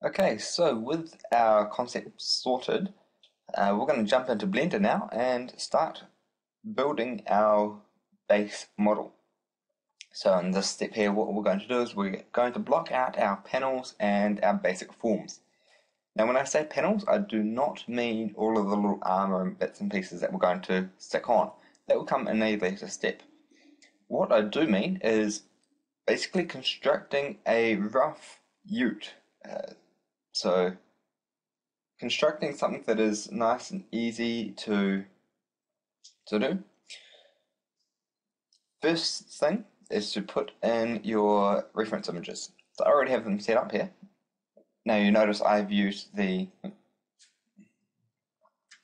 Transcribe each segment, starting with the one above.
Okay, so with our concept sorted, uh, we're going to jump into Blender now and start building our base model. So in this step here, what we're going to do is we're going to block out our panels and our basic forms. Now when I say panels, I do not mean all of the little armor and bits and pieces that we're going to stick on. That will come in a later step. What I do mean is basically constructing a rough ute. Uh, so constructing something that is nice and easy to to do. First thing is to put in your reference images. So I already have them set up here. Now you notice I've used the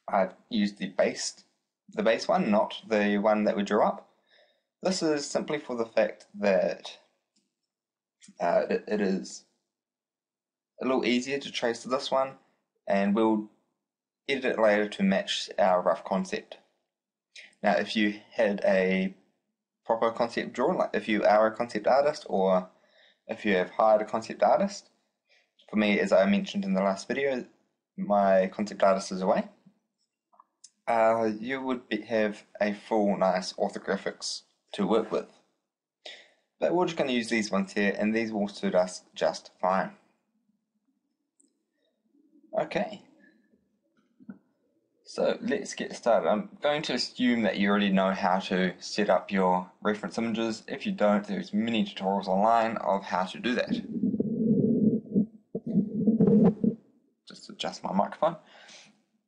I've used the base the base one, not the one that we drew up. This is simply for the fact that uh, it, it is a little easier to trace this one and we'll edit it later to match our rough concept. Now if you had a proper concept drawn, like if you are a concept artist or if you have hired a concept artist, for me as I mentioned in the last video, my concept artist is away, uh, you would be, have a full nice orthographics to work with. But we're just going to use these ones here and these will suit us just fine. Okay. So let's get started. I'm going to assume that you already know how to set up your reference images. If you don't, there's many tutorials online of how to do that. Just adjust my microphone.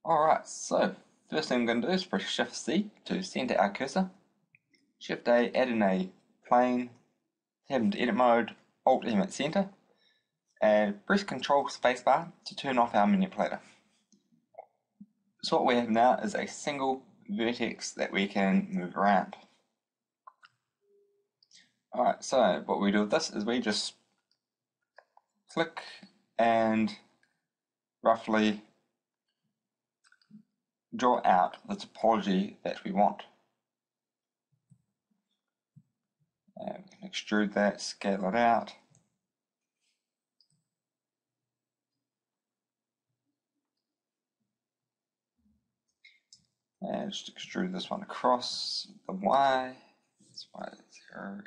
Alright, so first thing I'm going to do is press Shift C to center our cursor. Shift A, add in a plane, have into edit mode, Alt M at center and press Control spacebar to turn off our manipulator. So what we have now is a single vertex that we can move around. Alright, so what we do with this is we just click and roughly draw out the topology that we want. And we can extrude that, scale it out. And just extrude this one across the Y. This Y zero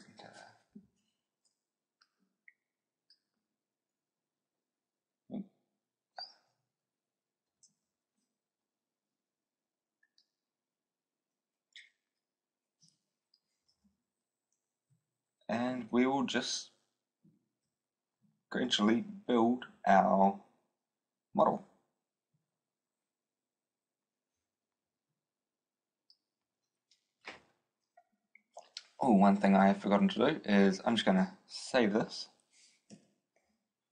and we will just gradually build our model. Oh, one thing I have forgotten to do is I'm just going to save this.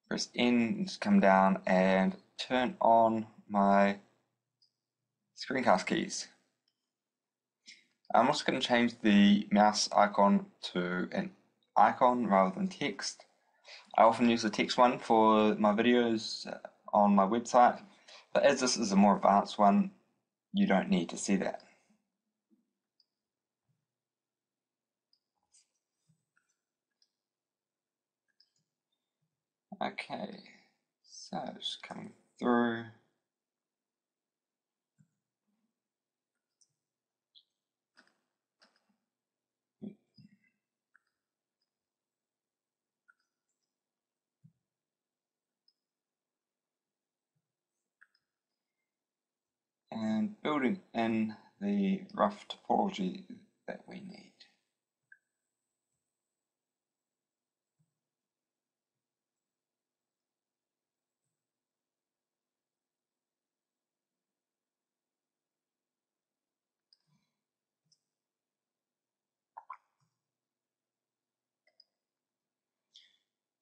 Press N, just come down and turn on my screencast keys. I'm also going to change the mouse icon to an icon rather than text. I often use the text one for my videos uh, on my website, but as this is a more advanced one, you don't need to see that. Okay, so just coming through. and building in the rough topology that we need.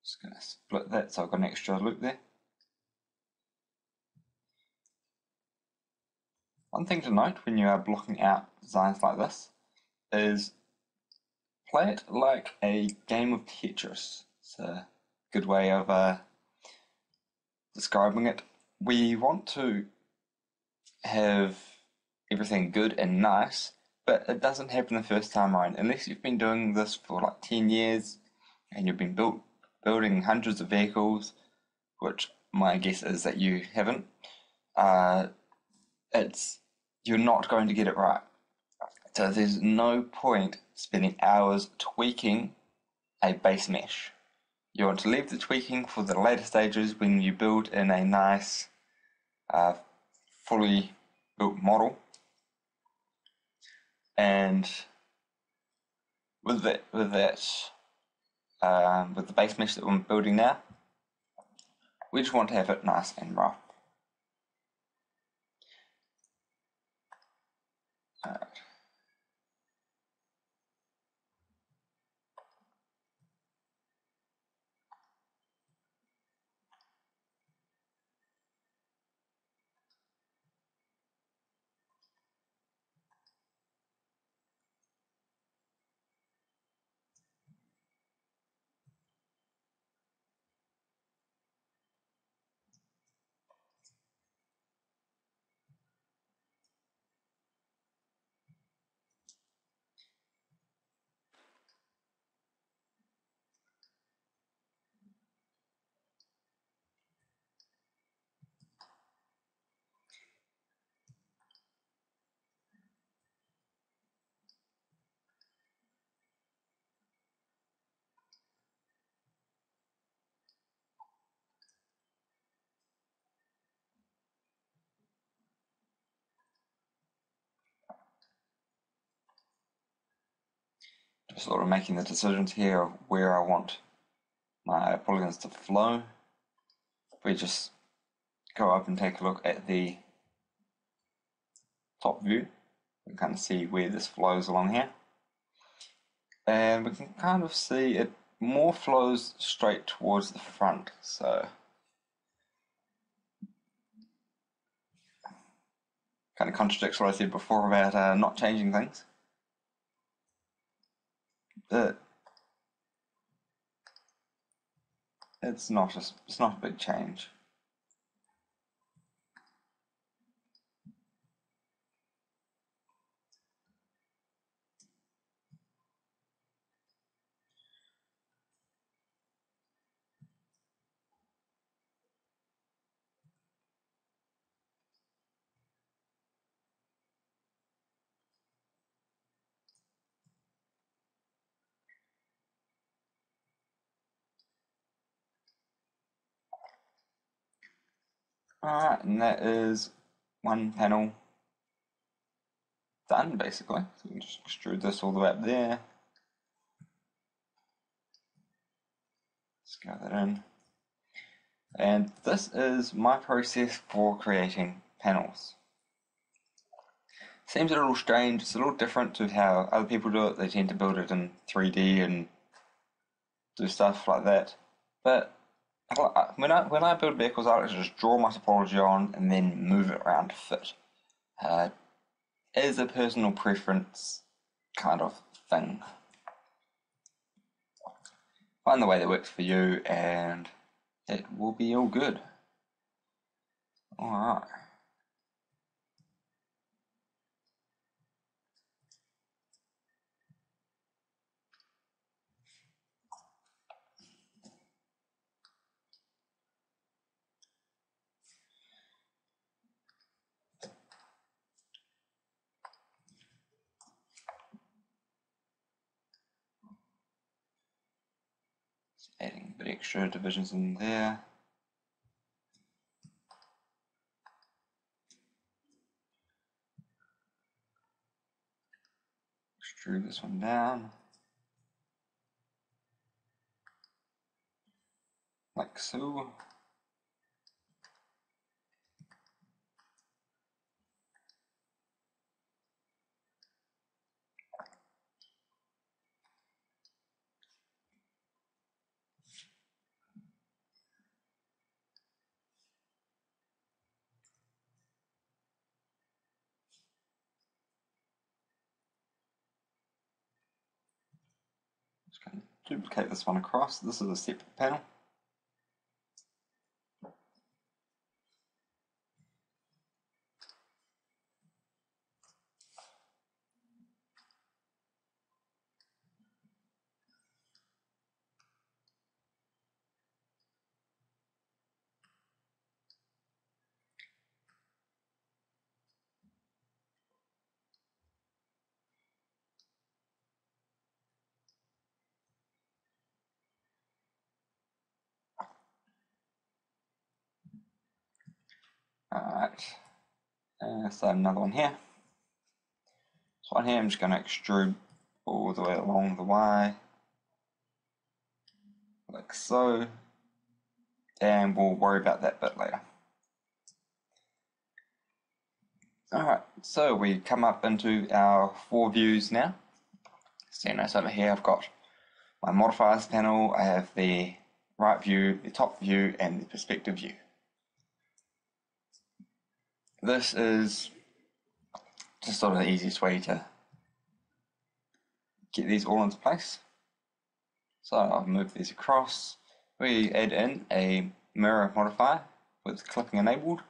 Just going to split that so I've got an extra loop there. One thing to note when you are blocking out designs like this is play it like a game of Tetris. It's a good way of uh, describing it. We want to have everything good and nice, but it doesn't happen the first time around. Unless you've been doing this for like 10 years and you've been built building hundreds of vehicles, which my guess is that you haven't, uh, it's you're not going to get it right. So there's no point spending hours tweaking a base mesh. You want to leave the tweaking for the later stages when you build in a nice, uh, fully built model. And with that, with that, um, with the base mesh that I'm building now, we just want to have it nice and rough. Alright. Sort of making the decisions here of where I want my polygons to flow. If we just go up and take a look at the top view, we can kind of see where this flows along here. And we can kind of see it more flows straight towards the front, so kind of contradicts what I said before about uh, not changing things that it's not a, it's not a big change. Alright, and that is one panel done basically. So we can just extrude this all the way up there. Let's that in. And this is my process for creating panels. Seems a little strange, it's a little different to how other people do it. They tend to build it in 3D and do stuff like that. But when I when I build vehicles, I like to just draw my topology on and then move it around to fit. Uh, is a personal preference kind of thing. Find the way that works for you, and it will be all good. All right. adding a bit extra divisions in there. Extrude this one down. Like so. Duplicate this one across. This is a separate panel. Alright, uh, so another one here. This one here I'm just going to extrude all the way along the Y, like so, and we'll worry about that bit later. Alright, so we come up into our four views now. So notice over here I've got my modifiers panel, I have the right view, the top view, and the perspective view. This is just sort of the easiest way to get these all into place. So I'll move these across. We add in a mirror modifier with clipping enabled.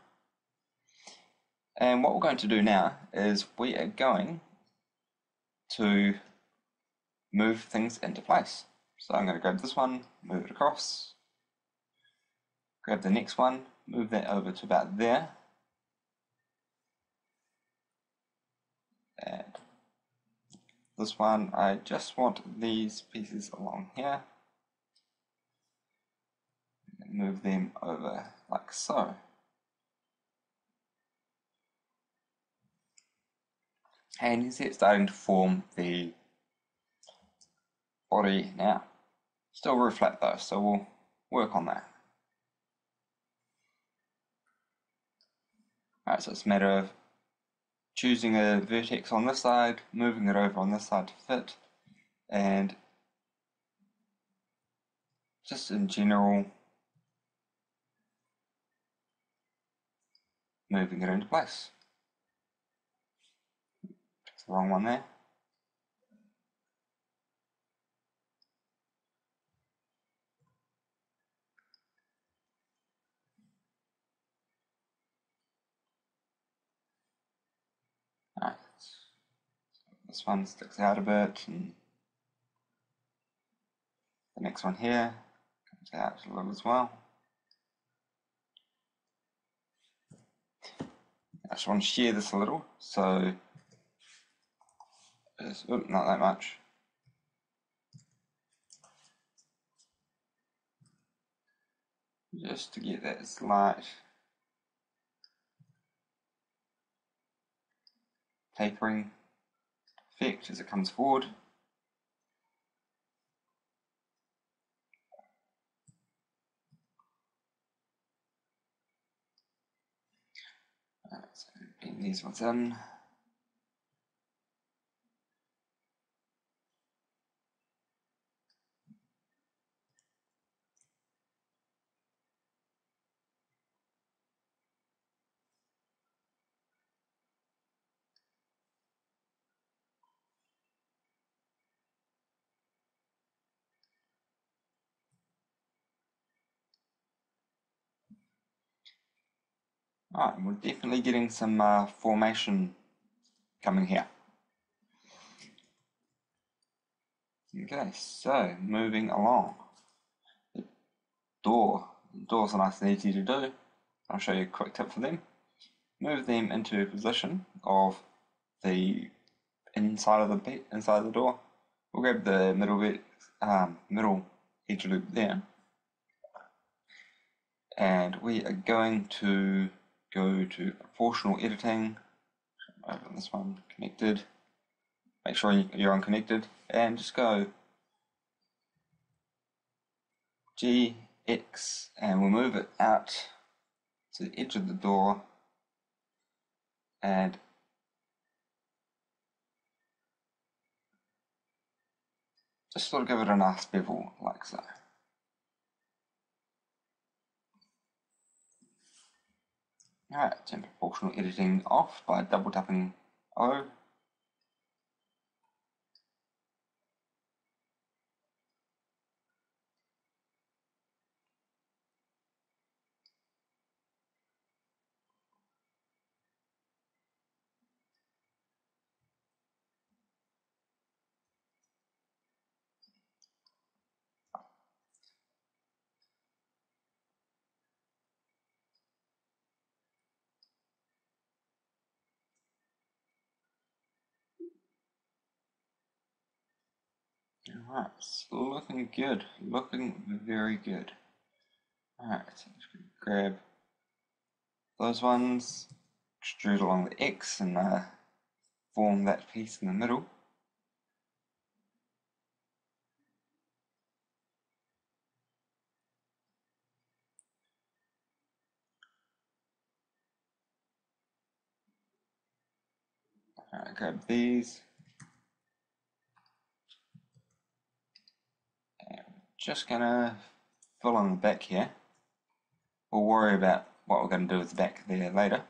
And what we're going to do now is we are going to move things into place. So I'm going to grab this one, move it across, grab the next one, move that over to about there, and this one, I just want these pieces along here, and move them over like so. And you see it starting to form the body now. Still flat though, so we'll work on that. Alright, so it's a matter of choosing a vertex on this side, moving it over on this side to fit, and just in general, moving it into place. It's the wrong one there. Alright. This one sticks out a bit and the next one here comes out a little as well. I just want to shear this a little, so it's, oh, not that much. Just to get that slight tapering effect as it comes forward. Right, so bring these ones in. Alright, we're definitely getting some uh, formation coming here. Okay, so moving along. The door. The doors are nice and easy to do. I'll show you a quick tip for them. Move them into position of the inside of the bit, inside of the door. We'll grab the middle bit, um, middle edge loop there, and we are going to go to proportional editing, open this one, connected, make sure you're unconnected, and just go G, X, and we'll move it out to the edge of the door, and just sort of give it a nice bevel like so. Alright, turn proportional editing off by double tapping O. Alright, looking good. Looking very good. Alright, so grab those ones, extrude along the X and uh, form that piece in the middle. Alright, grab these. And just gonna fill in the back here. We'll worry about what we're going to do with the back there later.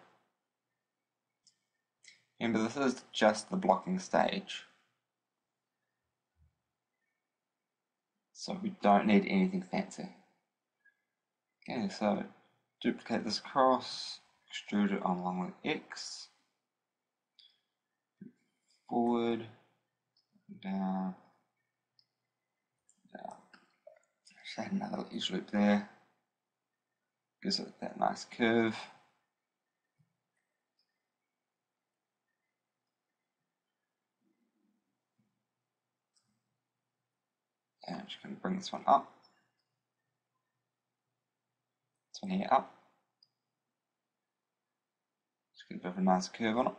Remember this is just the blocking stage. So we don't need anything fancy. Okay, so duplicate this across, extrude it along the X, forward, down. Just add another edge loop there. Gives it that nice curve. And just going to bring this one up. This one here up. Just get a bit of a nice curve on it.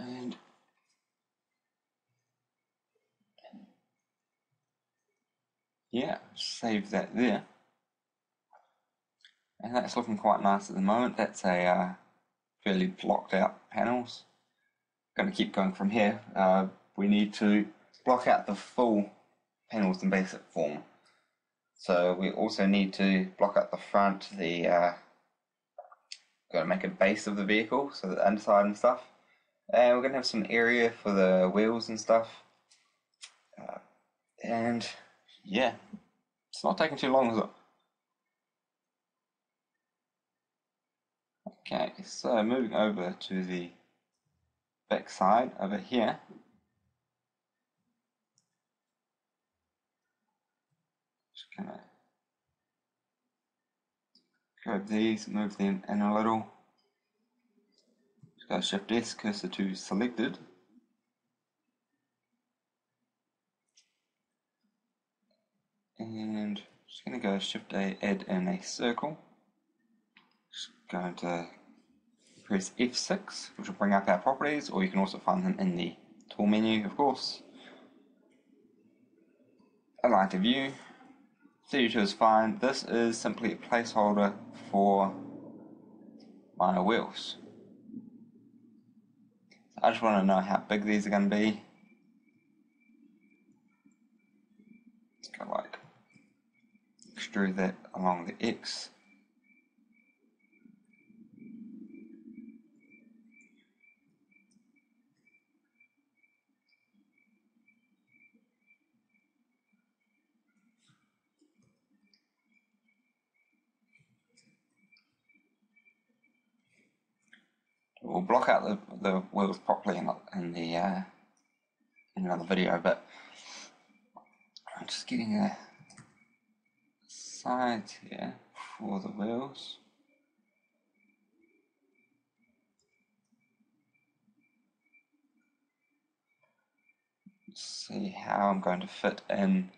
And yeah, save that there. And that's looking quite nice at the moment. That's a uh, fairly blocked out panels. Going to keep going from here. Uh, we need to block out the full panels in basic form. So we also need to block out the front, the uh, got to make a base of the vehicle, so the underside and stuff. And we're going to have some area for the wheels and stuff. Uh, and yeah, it's not taking too long, is it? Okay, so moving over to the back side over here. Just gonna grab these, move them in a little. Uh, go Shift S, cursor to selected. and just going to go shift A, add in a circle. Just going to press F6, which will bring up our properties, or you can also find them in the tool menu, of course. Align to view. 32 is fine. This is simply a placeholder for my wheels. I just want to know how big these are going to be. Let's go like extrude that along the X. We'll block out the, the wheels properly in, in the uh, in another video, but I'm just getting a sides here for the wheels. see how I'm going to fit in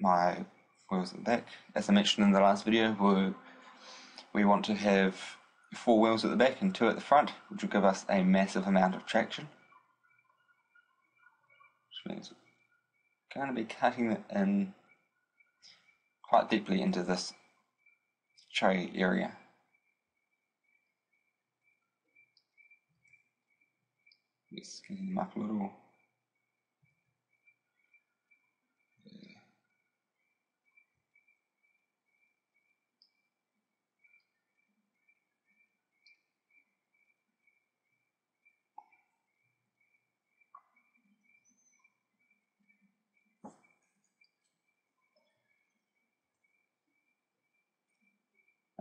my wheels at the back. As I mentioned in the last video, we we want to have four wheels at the back and two at the front, which will give us a massive amount of traction. Which means going to be cutting it in quite deeply into this tray area. Just them up a little.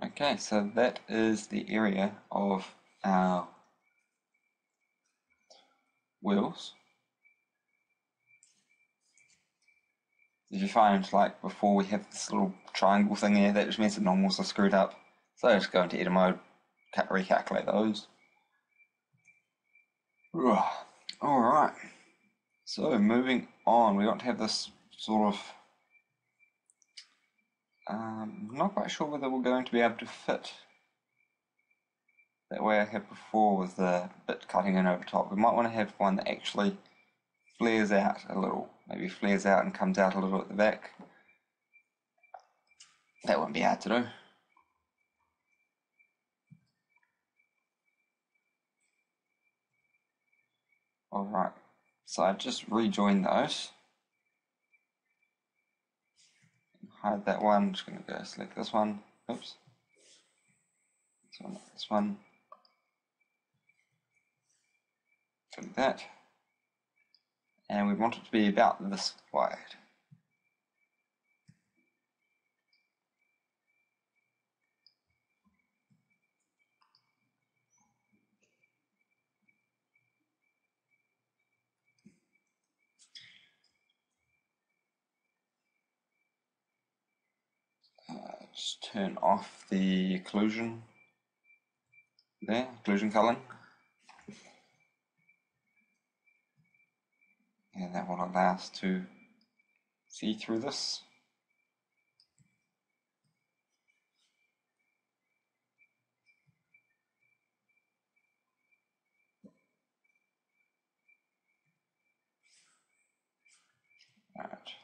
Okay, so that is the area of our wheels. If you find, like, before we have this little triangle thing here, that just means the normals are screwed up. So just go into edit mode, recalculate those. Alright, so moving on, we want to have this sort of. Um, not quite sure whether we're going to be able to fit that way I had before with the bit cutting in over top. We might want to have one that actually flares out a little, maybe flares out and comes out a little at the back. That won't be hard to do. Alright, so I just rejoined those. Hide that one, I'm just going to go select this one. Oops. This one, this one. Delete that. And we want it to be about this wide. Just turn off the occlusion there, occlusion culling. And that will allow us to see through this. Right.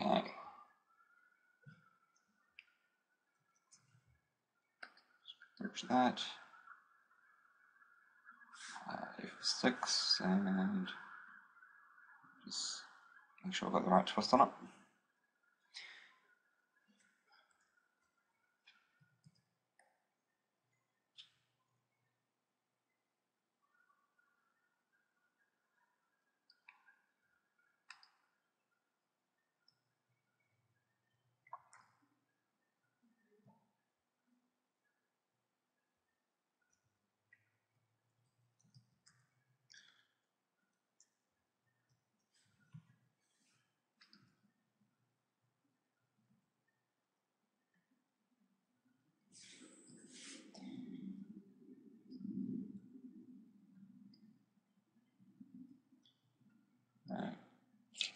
Okay. There's that. Uh, F6 and just make sure I've got the right twist on it.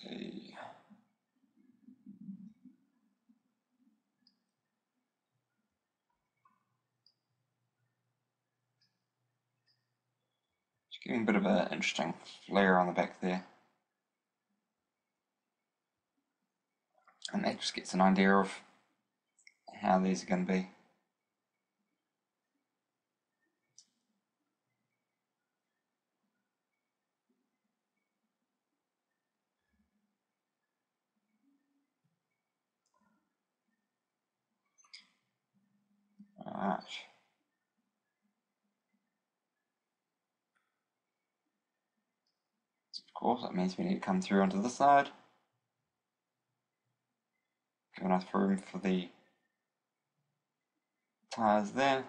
Okay. Just getting a bit of an interesting flare on the back there. And that just gets an idea of how these are going to be. Alright. Of course, that means we need to come through onto this side. Give enough room for the tires there.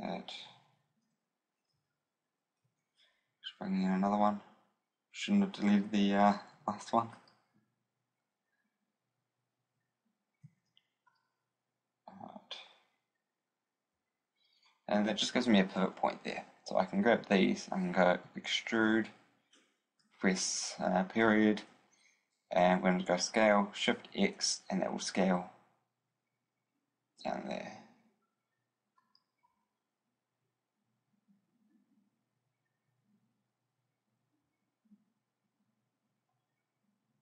That. Just bringing in another one. Shouldn't have deleted the uh, last one. And that just gives me a pivot point there. So I can grab these, I can go extrude, press uh, period, and we're going to go scale, shift X, and that will scale down there.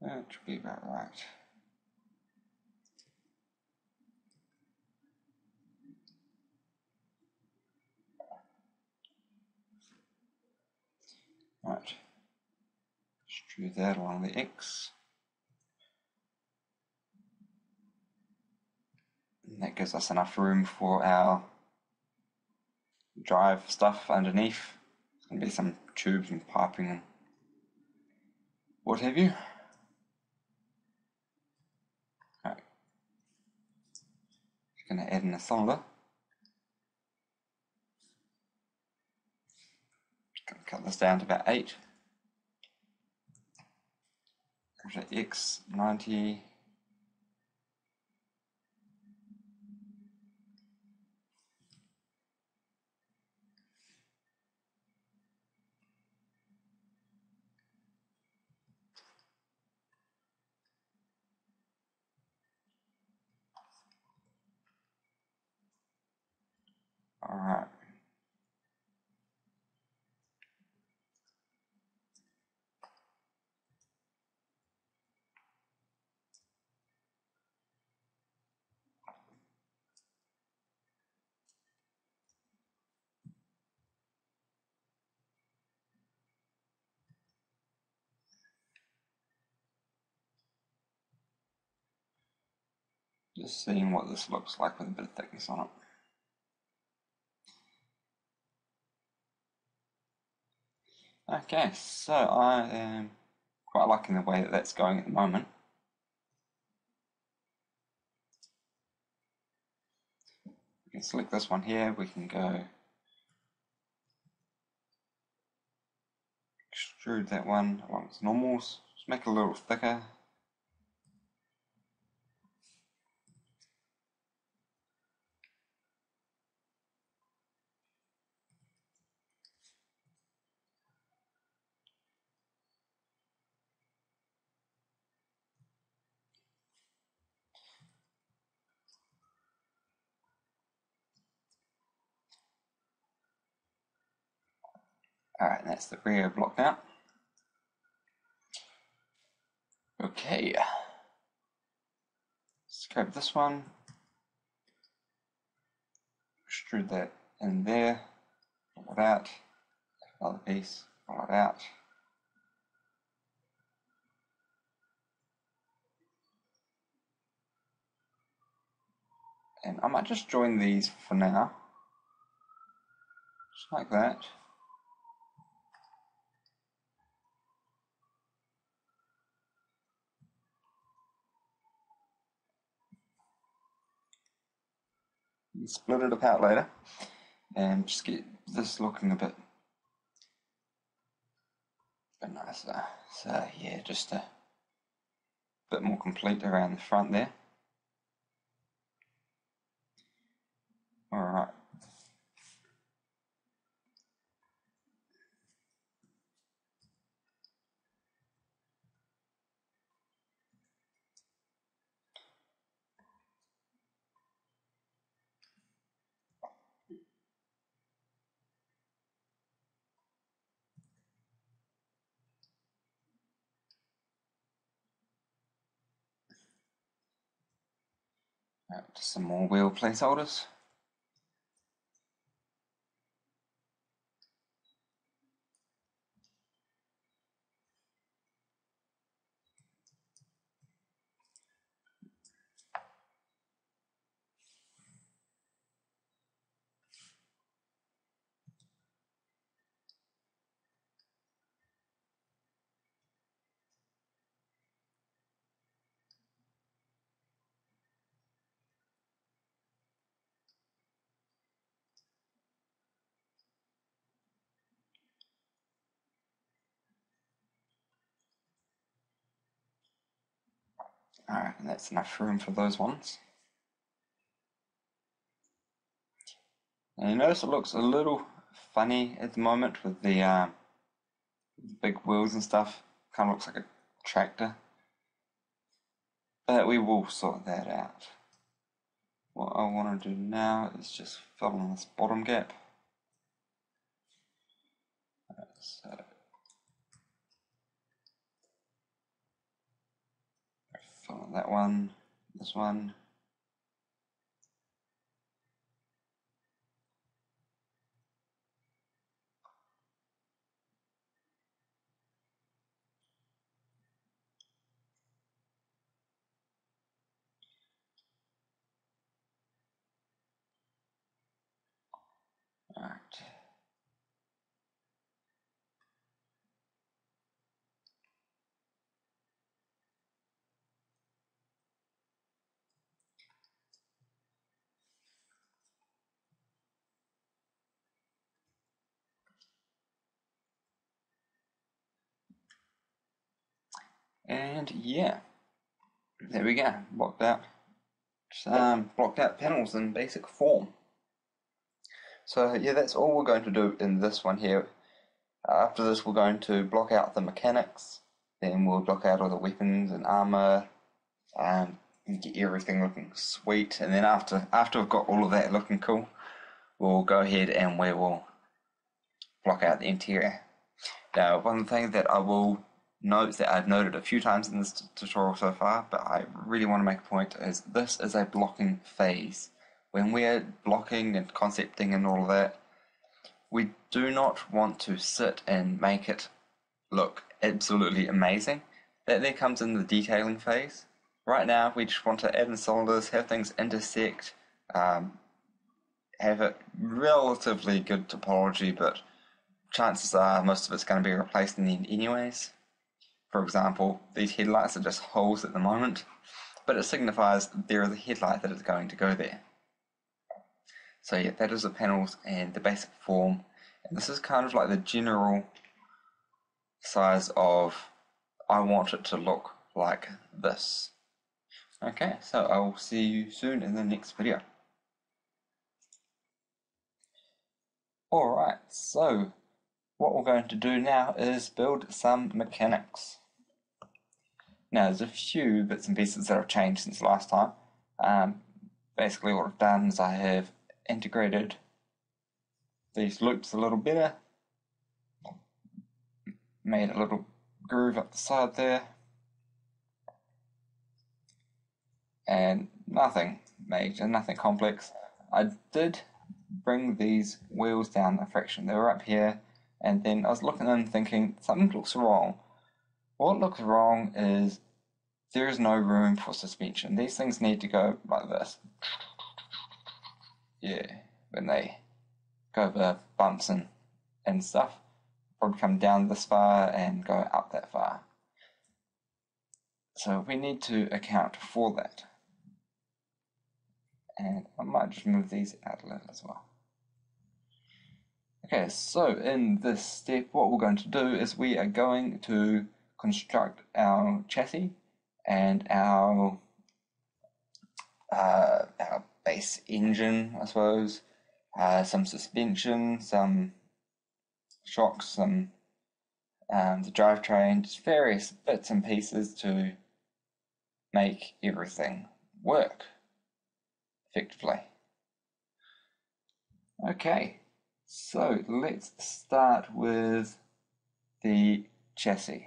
That should be about right. Right. Strew that along the X. And that gives us enough room for our drive stuff underneath. There's going to be some tubes and piping and what have you. Right. Just going to add in a cylinder. Going to cut this down to about 8. X90 All right. Just seeing what this looks like with a bit of thickness on it. Okay, so I am quite liking the way that that's going at the moment. We can select this one here, we can go extrude that one along its normals, just make it a little thicker. Alright, that's the rear block now. Okay. Let's grab this one. Extrude that in there. Pull it out. Another piece. Pull it out. And I might just join these for now. Just like that. Split it apart later and just get this looking a bit, bit nicer. So yeah, just a bit more complete around the front there. Alright. Some more wheel placeholders. Alright, and that's enough room for those ones. And you notice it looks a little funny at the moment with the uh, big wheels and stuff. Kind of looks like a tractor. But we will sort that out. What I want to do now is just fill in this bottom gap. So That one, this one. And yeah, there we go, blocked out. Um, blocked out panels in basic form. So yeah, that's all we're going to do in this one here. After this, we're going to block out the mechanics. Then we'll block out all the weapons and armor, um, and get everything looking sweet. And then after after we've got all of that looking cool, we'll go ahead and we will block out the interior. Now, one thing that I will note that I've noted a few times in this tutorial so far, but I really want to make a point, is this is a blocking phase when we're blocking and concepting and all of that, we do not want to sit and make it look absolutely amazing. That there comes in the detailing phase. Right now, we just want to add in cylinders, have things intersect, um, have it relatively good topology, but chances are most of it's going to be replaced in the end anyways. For example, these headlights are just holes at the moment, but it signifies there is a headlight that is going to go there. So yeah, that is the panels and the basic form. And this is kind of like the general size of I want it to look like this. Okay, so I will see you soon in the next video. Alright, so what we're going to do now is build some mechanics. Now there's a few bits and pieces that have changed since last time. Um, basically what I've done is I have integrated these loops a little better. Made a little groove up the side there. And nothing major, nothing complex. I did bring these wheels down a fraction. They were up here, and then I was looking and thinking something looks wrong. What looks wrong is there is no room for suspension. These things need to go like this yeah, when they go over bumps and, and stuff, probably come down this far and go up that far. So we need to account for that. And I might just move these out a little as well. Okay, so in this step, what we're going to do is we are going to construct our chassis and our uh, our base engine, I suppose, uh, some suspension, some shocks, some um, the drivetrain, just various bits and pieces to make everything work effectively. Okay, so let's start with the chassis.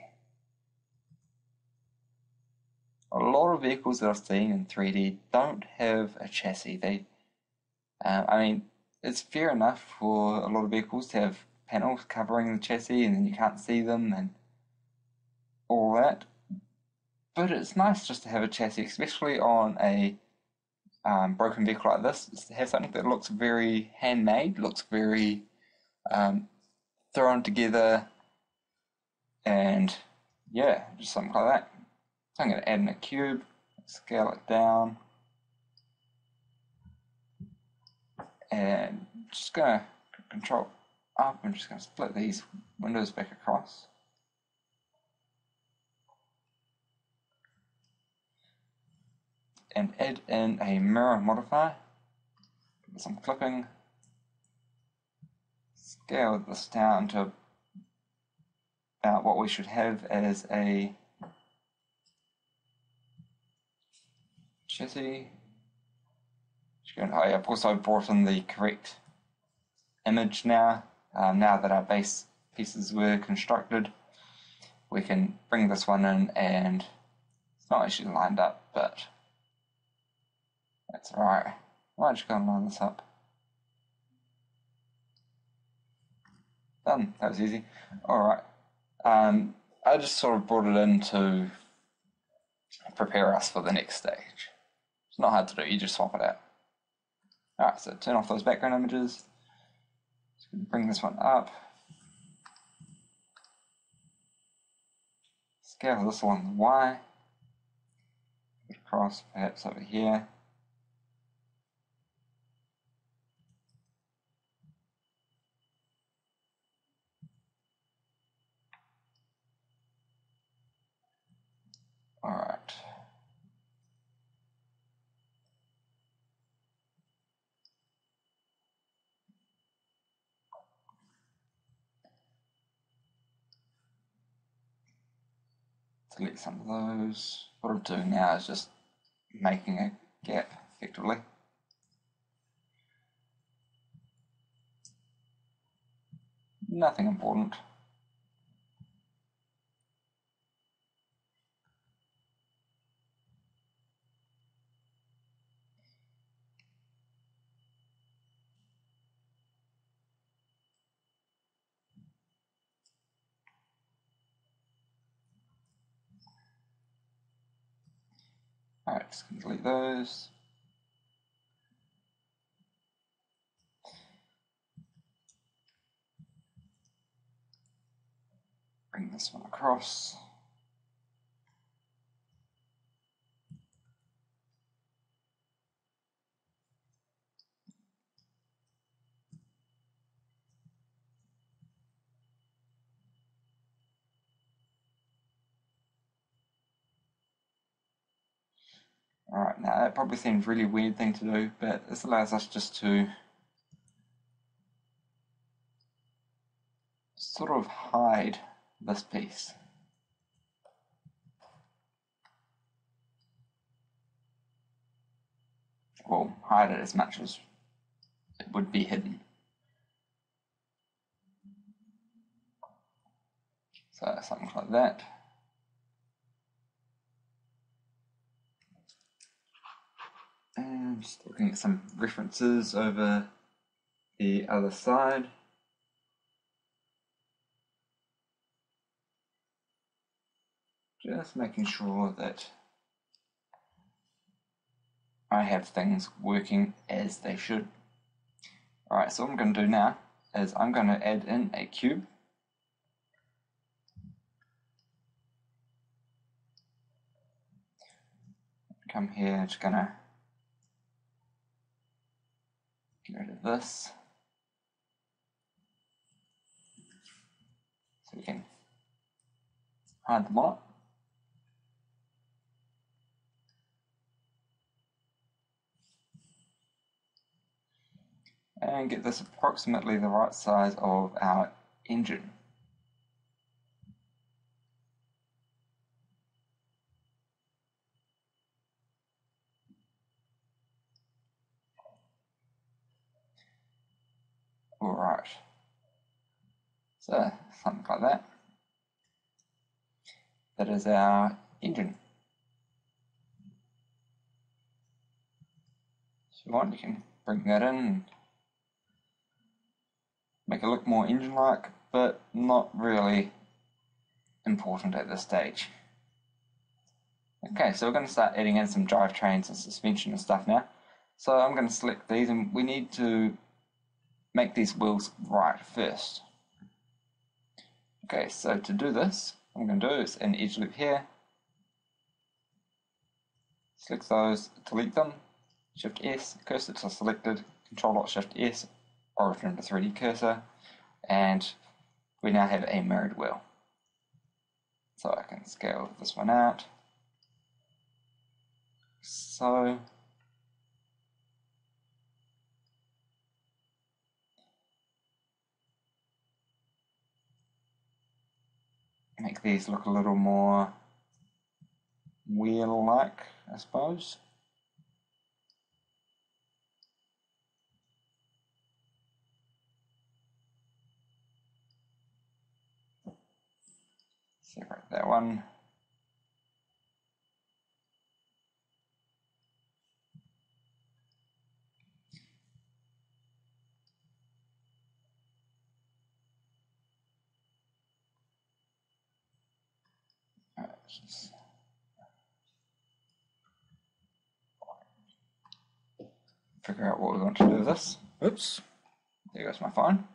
a lot of vehicles that I've seen in 3D don't have a chassis. They, uh, I mean, it's fair enough for a lot of vehicles to have panels covering the chassis and then you can't see them and all that. But it's nice just to have a chassis, especially on a um, broken vehicle like this, to have something that looks very handmade, looks very um, thrown together, and yeah, just something like that. So I'm going to add in a cube, scale it down, and just going to control up. I'm just going to split these windows back across. And add in a mirror modifier, some clipping, scale this down to about what we should have as a chassis. I have also brought in the correct image now. Um, now that our base pieces were constructed, we can bring this one in and It's not actually lined up, but that's alright. Why don't you go and line this up? Done. That was easy. Alright. Um, I just sort of brought it in to prepare us for the next stage. It's not hard to do, you just swap it out. Alright, so turn off those background images. Just bring this one up. Scale this the Y. Across perhaps over here. All right. Delete some of those. What I'm doing now is just making a gap effectively. Nothing important. Alright, just gonna delete those. Bring this one across. Alright, now that probably seems really weird thing to do, but this allows us just to sort of hide this piece. Well, hide it as much as it would be hidden. So something like that. And just looking at some references over the other side. Just making sure that I have things working as they should. Alright, so what I'm going to do now is I'm going to add in a cube. Come here, just going to Get rid of this. So we can hide the lot. And get this approximately the right size of our engine. Alright. So, something like that. That is our engine. If you want, you can bring that in make it look more engine-like, but not really important at this stage. Okay, so we're going to start adding in some drivetrains and suspension and stuff now. So I'm going to select these and we need to make these wheels right first. Okay, so to do this, I'm going to do is an edge loop here. Select those, delete them, Shift S, cursor to selected, Control Alt Shift S, return to 3D cursor, and we now have a mirrored wheel. So I can scale this one out. So make these look a little more wheel-like, I suppose. Separate that one. Figure out what we want to do with this. Oops, there goes my phone.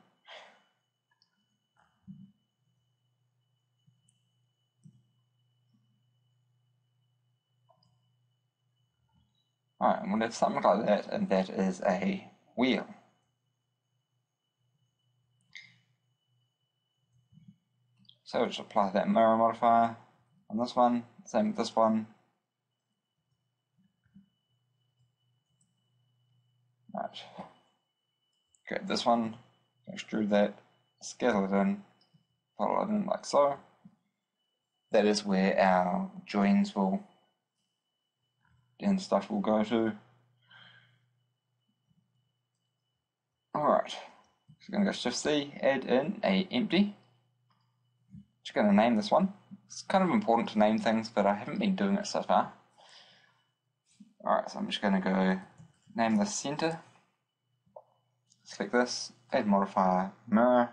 Alright, and we'll have something like that, and that is a wheel. So we'll just apply that mirror modifier on this one, same with this one. Right. Grab this one, extrude that, scale it in, follow it in like so. That is where our joins will and stuff will go to. Alright, so I'm going to go Shift C, add in a empty. Just going to name this one. It's kind of important to name things, but I haven't been doing it so far. Alright, so I'm just going to go name this center. Select this, add modifier mirror.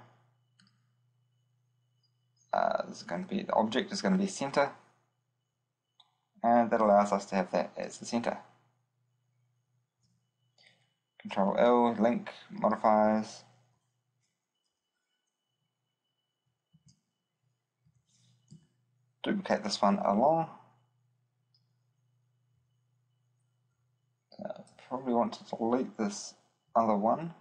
Uh, this is going to be the object is going to be center and that allows us to have that as the center. Control L, link, modifiers. Duplicate this one along. Uh, probably want to delete this other one.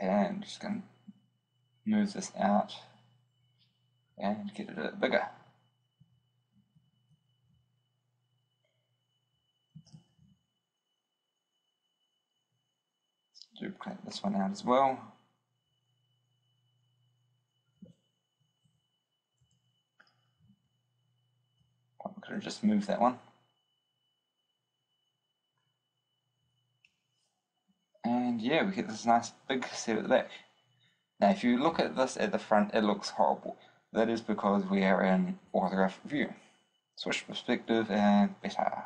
and just going to move this out and get it a bit bigger. Duplicate this one out as oh, well. Probably could have just moved that one. And yeah, we get this nice big set at the back. Now if you look at this at the front, it looks horrible. That is because we are in orthographic view. Switch perspective and better.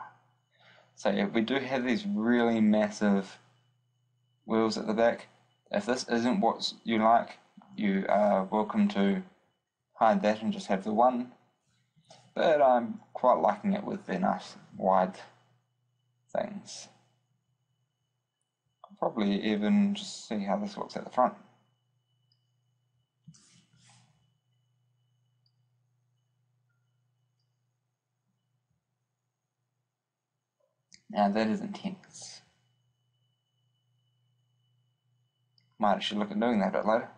So we do have these really massive wheels at the back. If this isn't what you like, you are welcome to hide that and just have the one. But I'm quite liking it with the nice wide things I'll probably even just see how this looks at the front. Now that is intense. Might actually look at doing that a bit later.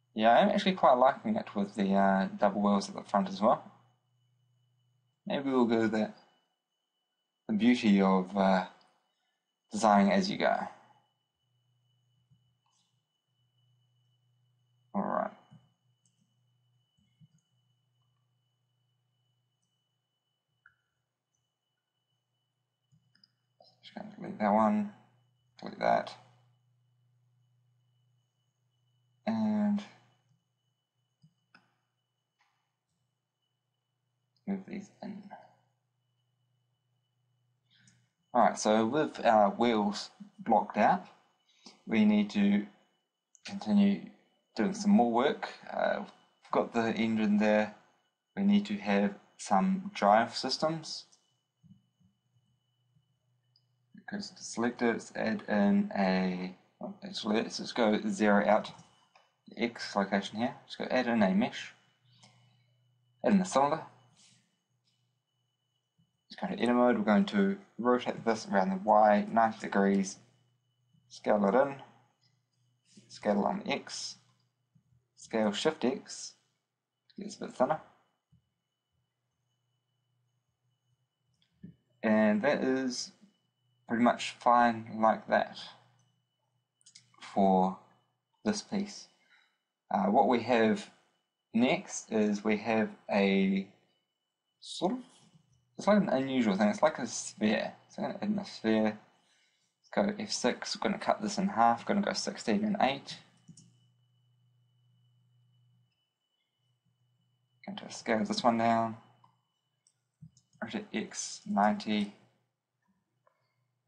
yeah, I'm actually quite liking it with the uh, double wheels at the front as well. Maybe we'll go the the beauty of uh, designing as you go. All right. Just going to delete that one, delete that, and move these in. Alright, so with our wheels blocked out, we need to continue doing some more work. Uh, we've got the engine there. We need to have some drive systems. Because select it, let's add in a, actually let's just go zero out the X location here. Just go add in a mesh, add in a cylinder, go to edit mode, we're going to rotate this around the Y 90 degrees, scale it in, scale on the X, scale Shift X, get this a bit thinner. And that is pretty much fine like that for this piece. Uh, what we have next is we have a sort of it's like an unusual thing. It's like a sphere. It's like an sphere. go F6, we're going to cut this in half, we're going to go 16 and 8. Going to scale this one down, to X 90.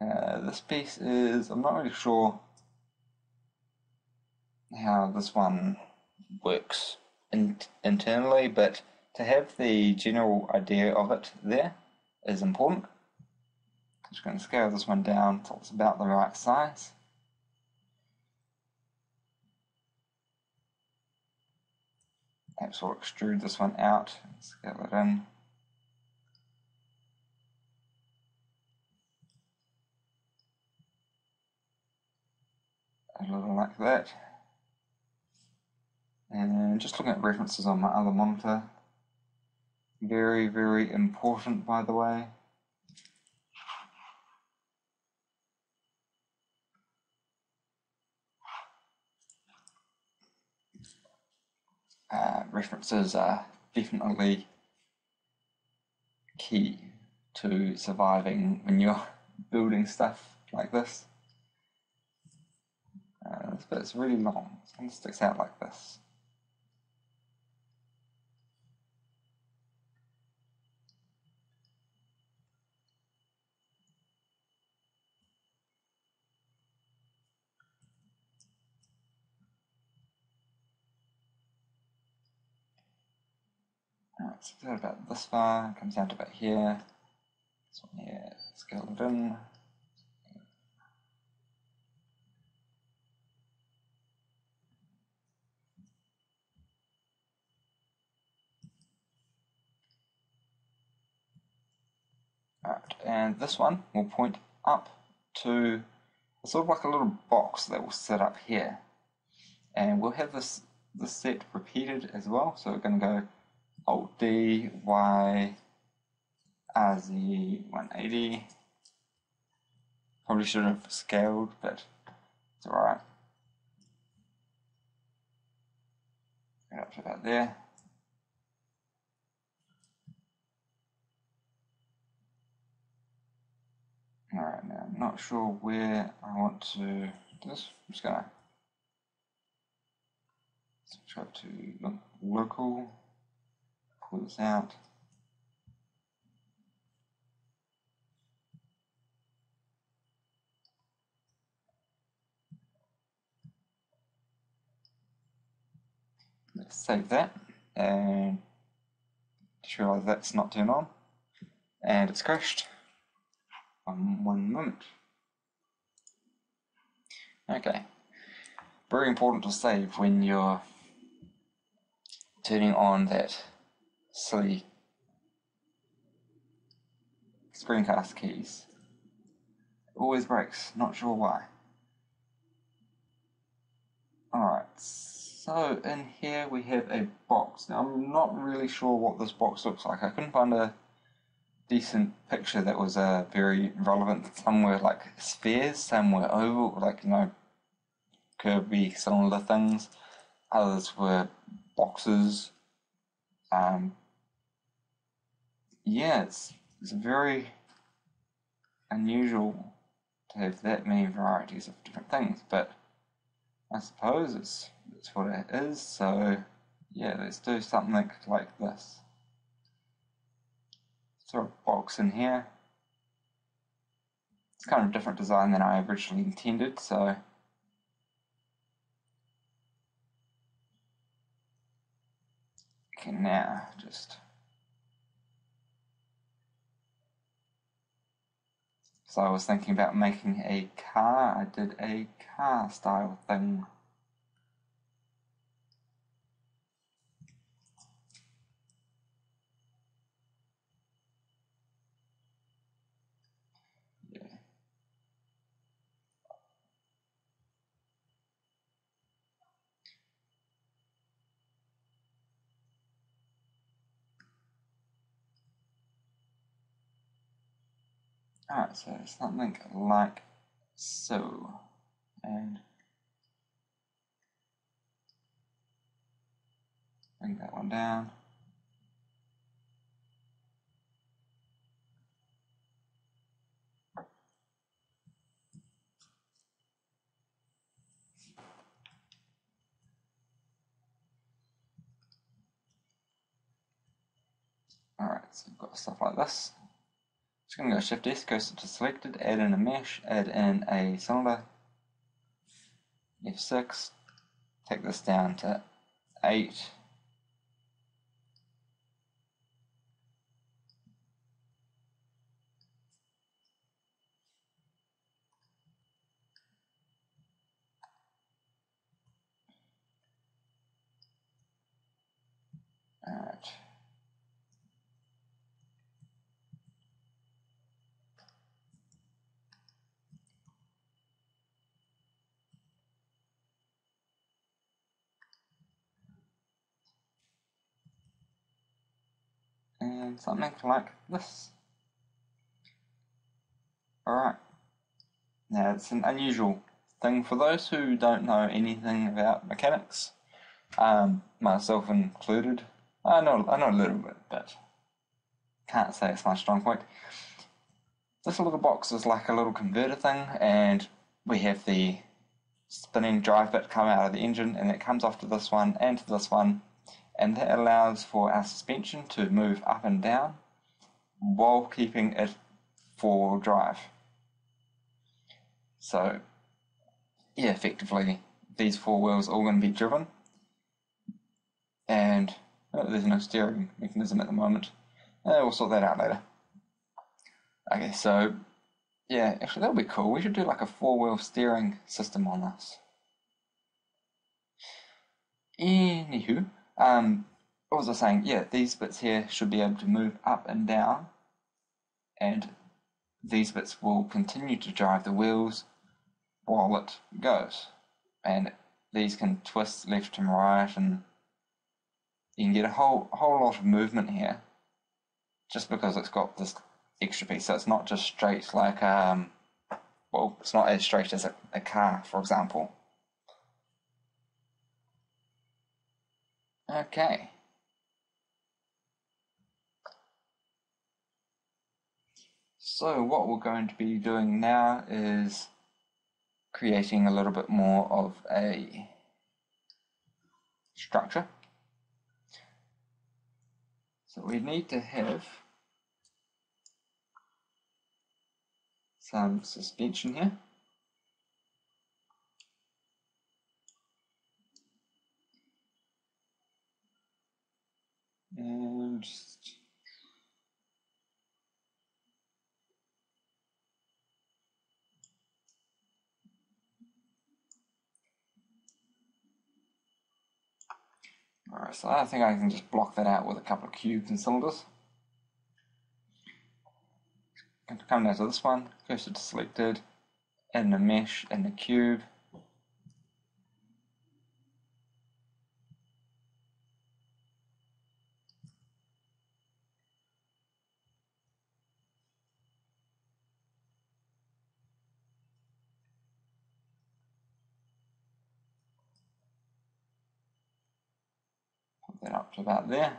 Uh, this piece is, I'm not really sure how this one works in, internally, but to have the general idea of it there is important. I'm just going to scale this one down until it's about the right size. Perhaps we'll extrude this one out, and scale it in. A little like that. And just looking at references on my other monitor. Very, very important, by the way. Uh, references are definitely key to surviving when you're building stuff like this. Uh, this bit's really long, it kind sticks out like this. Alright, so about this far, comes to about here. This one here, scale it in. Alright, and this one will point up to sort of like a little box that will sit up here. And we'll have this this set repeated as well. So we're going to go Alt D, Y, RZ 180. Probably should have scaled, but it's alright. Get up to about there. Alright, now I'm not sure where I want to do this. I'm just gonna switch up to local, pull this out. Let's save that and just realize that's not turned on and it's crashed on one moment. Okay, very important to save when you're turning on that silly screencast keys. It always breaks, not sure why. Alright, so in here we have a box. Now I'm not really sure what this box looks like. I couldn't find a decent picture that was uh, very relevant. Some were like spheres, some were oval, like you know, curvy cylinder things. Others were boxes. Um, yeah, it's it's very unusual to have that many varieties of different things, but I suppose it's it's what it is. So yeah, let's do something like this sort of box in here. It's kind of a different design than I originally intended, so. Okay now just. So I was thinking about making a car. I did a car style thing All right, access that link like so. And bring that one down. Alright, so we've got stuff like this. Just going to go Shift S, go to selected, add in a mesh, add in a cylinder, F6, take this down to 8. Alright. Something like this. Alright, now it's an unusual thing for those who don't know anything about mechanics, um, myself included. I know, I know a little bit, but can't say it's my strong point. This little box is like a little converter thing, and we have the spinning drive bit come out of the engine, and it comes off to this one and to this one, and that allows for our suspension to move up and down while keeping it four-wheel drive. So, yeah, effectively, these four wheels are all going to be driven, and oh, there's no steering mechanism at the moment. Uh, we'll sort that out later. Okay, so yeah, actually that'll be cool. We should do like a four-wheel steering system on this. Anywho, um, what was I saying? Yeah, these bits here should be able to move up and down, and these bits will continue to drive the wheels while it goes. And these can twist left and right, and you can get a whole whole lot of movement here, just because it's got this extra piece. So it's not just straight like um, well, it's not as straight as a, a car, for example. Okay. So what we're going to be doing now is creating a little bit more of a structure. So we need to have some suspension here. And just Alright, so I think I can just block that out with a couple of cubes and cylinders. Come down to this one, cursor selected, and the mesh and the cube. that up to about there.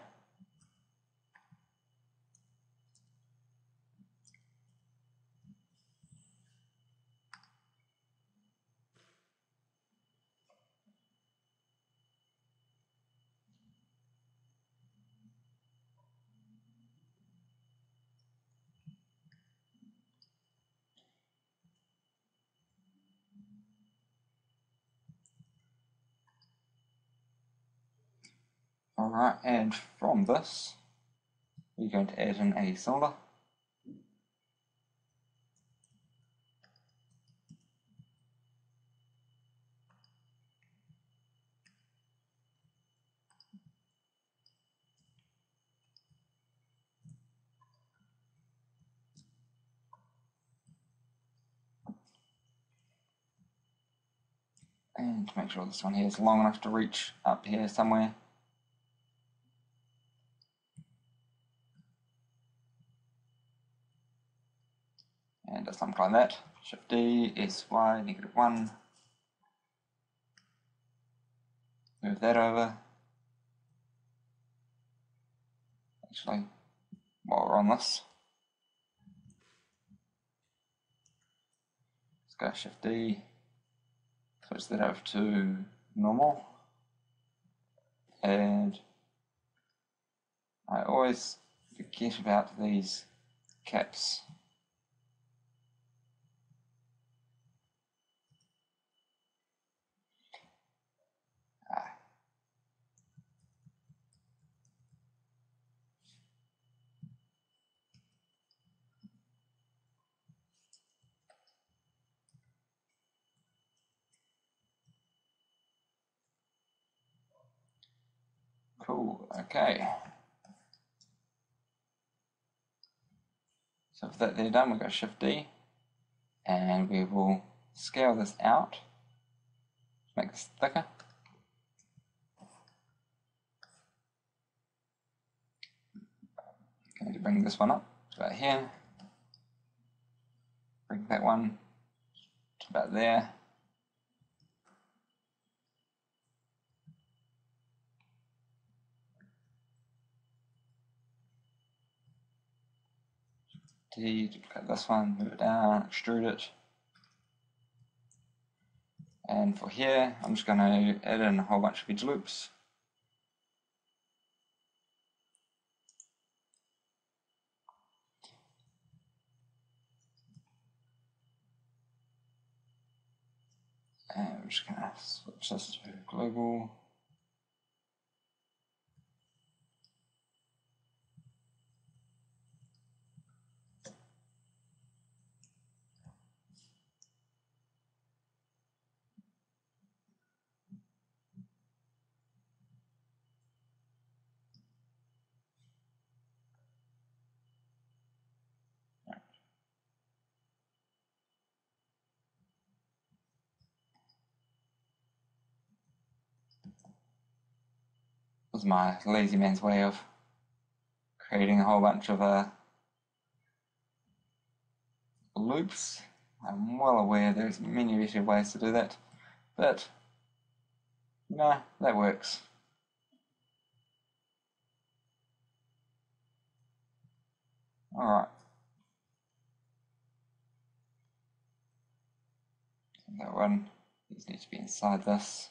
Alright, and from this, we're going to add in a cylinder. And make sure this one here is long enough to reach up here somewhere. and like that. Shift D, S, Y, negative 1. Move that over. Actually, while we're on this, let's go Shift D, switch that over to normal. And I always forget about these caps. Cool, okay. So with that there done, we'll go Shift D and we will scale this out, make this thicker. Going to bring this one up to about here, bring that one to about there. D, duplicate this one, move it down, extrude it. And for here, I'm just going to add in a whole bunch of edge loops. And I'm just going to switch this to global. My lazy man's way of creating a whole bunch of uh, loops. I'm well aware there's many better ways to do that, but no, that works. Alright. That one, these need to be inside this.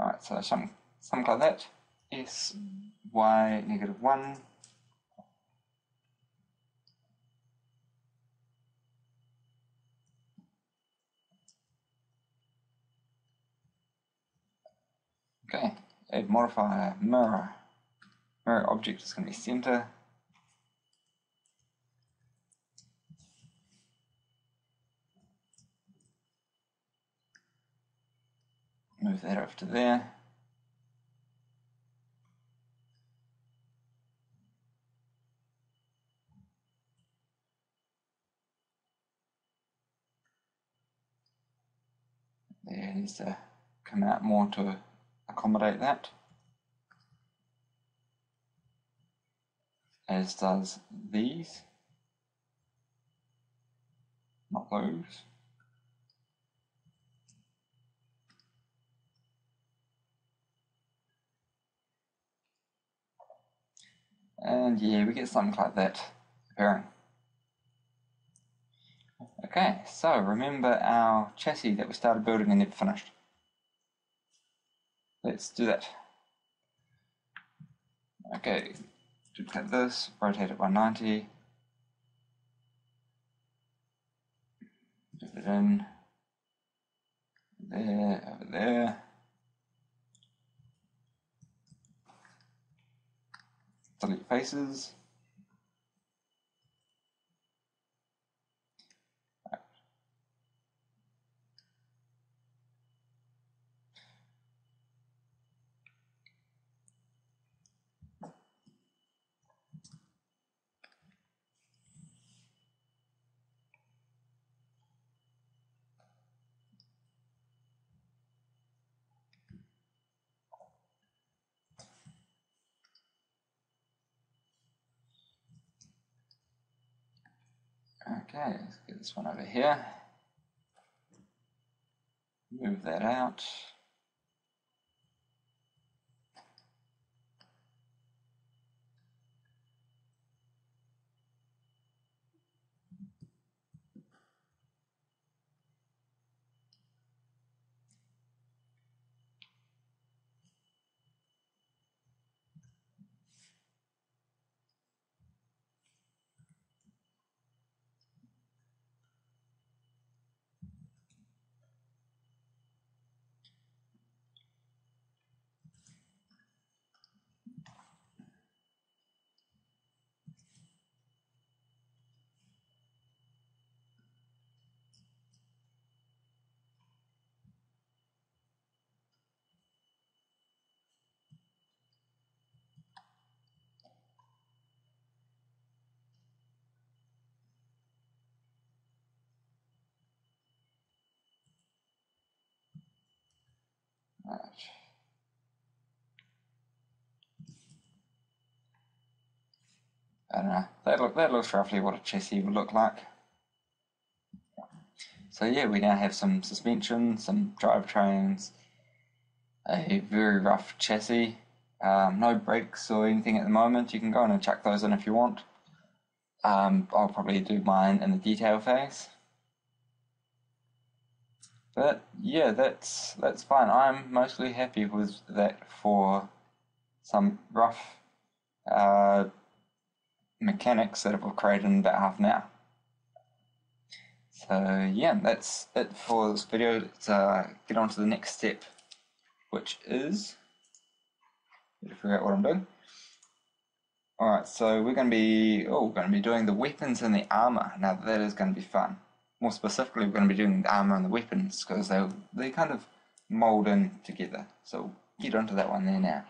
Alright, so some something like that. S y negative negative 1 Okay, add modifier mirror. Mirror object is going to be center. Move that off to there. There needs to come out more to accommodate that. As does these, not those. And yeah, we get something like that appearing. Okay, so remember our chassis that we started building and never finished. Let's do that. Okay, duplicate this, rotate it by 90. Put it in there, over there. Delete faces. Okay, let's get this one over here. Move that out. Right. I don't know. That look that looks roughly what a chassis would look like. So yeah, we now have some suspension, some drivetrains, a very rough chassis, um, no brakes or anything at the moment. You can go on and chuck those in if you want. Um, I'll probably do mine in the detail phase. But yeah, that's that's fine. I'm mostly happy with that for some rough uh, mechanics that I've created in about half an hour. So yeah, that's it for this video. Let's uh, get on to the next step, which is to figure out what I'm doing. Alright, so we're going to be oh, we're going to be doing the weapons and the armor. Now that is going to be fun. More specifically, we're going to be doing the armor and the weapons because they they kind of mold in together. So get onto that one there now.